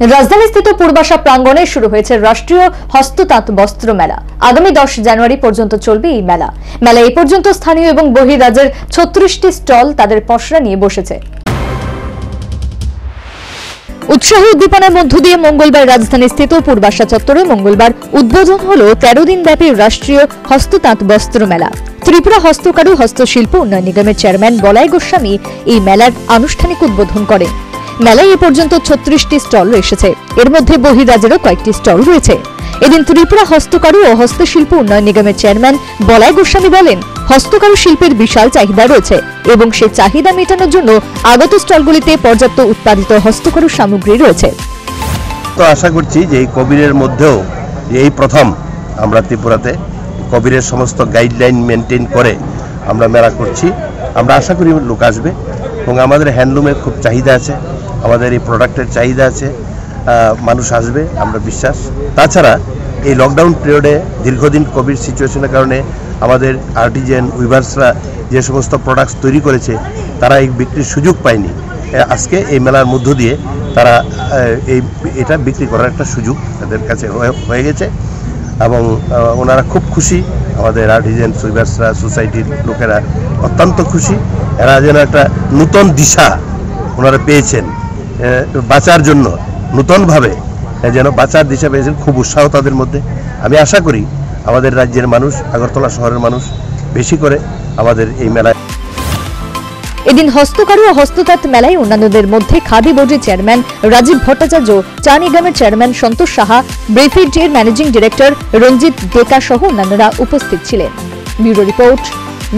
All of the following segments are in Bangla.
রাজধানীস্থিত পূর্বাশা প্রাঙ্গণে শুরু হয়েছে রাষ্ট্রীয় হস্ততাঁত বস্ত্র মেলা। আগামী দশ জানুয়ারি পর্যন্ত চলবে এই মেলা। মেলা এই পর্যন্ত স্থানীয় এবং বহিরাজ্যের ছত্রিশটি স্টল তাদের পসরা নিয়ে বসেছে। উৎসাহ উদ্দীপনার মধ্য দিয়ে মঙ্গলবার রাজধানী স্থিত পূর্বাশা চত্বরে মঙ্গলবার উদ্বোধন হল তেরো দিন ব্যাপী রাষ্ট্রীয় হস্ততাঁত বস্ত্র মেলা। ত্রিপুরা হস্তকারু হস্তশিল্প উন্নয়ন নিগমের চেয়ারম্যান বলাই গোস্বামী এই মেলার আনুষ্ঠানিক উদ্বোধন করেন। মেলায় এ পর্যন্ত ছত্রিশটি স্টল এসেছে। এর মধ্যে বহিরাজ্যেরও কয়েকটি স্টল রয়েছে। এদিন ত্রিপুরা হস্তকারু ও হস্তশিল্প উন্নয়ন নিগমের চেয়ারম্যান বলাই গোস্বামী বলেন, হস্তকারু শিল্পের বিশাল চাহিদা রয়েছে এবং সে চাহিদা মেটানোর জন্য আগত স্টলগুলিতে পর্যাপ্ত উৎপাদিত হস্তকারু সামগ্রী রয়েছে। তো আশা করছি যে এই কোভিডের মধ্যেও এই প্রথম আমরা ত্রিপুরাতে কোভিডের সমস্ত গাইডলাইন মেনটেন করে আমরা মেলা করছি। আমরা আশা করি লোক আসবে এবং আমাদের হ্যান্ডলুমের খুব চাহিদা আছে। আমাদের এই প্রোডাক্টের চাহিদা আছে মানুষ আসবে, আমরা বিশ্বাস। তাছাড়া এই লকডাউন পিরিয়ডে দীর্ঘদিন কোভিড সিচুয়েশনের কারণে আমাদের আর্টিজেন উইভার্সরা যে সমস্ত প্রোডাক্টস তৈরি করেছে, তারা এই বিক্রির সুযোগ পায়নি। আজকে এই মেলার মধ্য দিয়ে তারা এই, এটা বিক্রি করার একটা সুযোগ তাদের কাছে হয়ে- গেছে এবং ওনারা খুব খুশি। আমাদের আর্টিজেন সুইভার্সরা সোসাইটির লোকেরা অত্যন্ত খুশি। এরা যেন একটা নূতন দিশা ওনারা পেয়েছেন। বাঁচার জন্য নূতনভাবে যেন বাঁচার দিশা পেয়েছেন, খুব উৎসাহ তাদের মধ্যে। আমি আশা করি আমাদের রাজ্যের মানুষ, আগরতলা শহরের মানুষ, বেশি করে আমাদের এই মেলায় এদিন হস্তকারু ও হস্ততাঁত মেলায় অন্যান্যদের মধ্যে খাদি বোর্ডের চেয়ারম্যান রাজীব ভট্টাচার্য চা নিগমের চেয়ারম্যান সন্তোষ সাহা, ব্রেফিডের ম্যানেজিং ডিরেক্টর রঞ্জিত ডেকা সহ অন্যান্যরা উপস্থিত ছিলেন। Bureau report,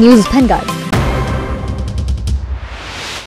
news Vanguard.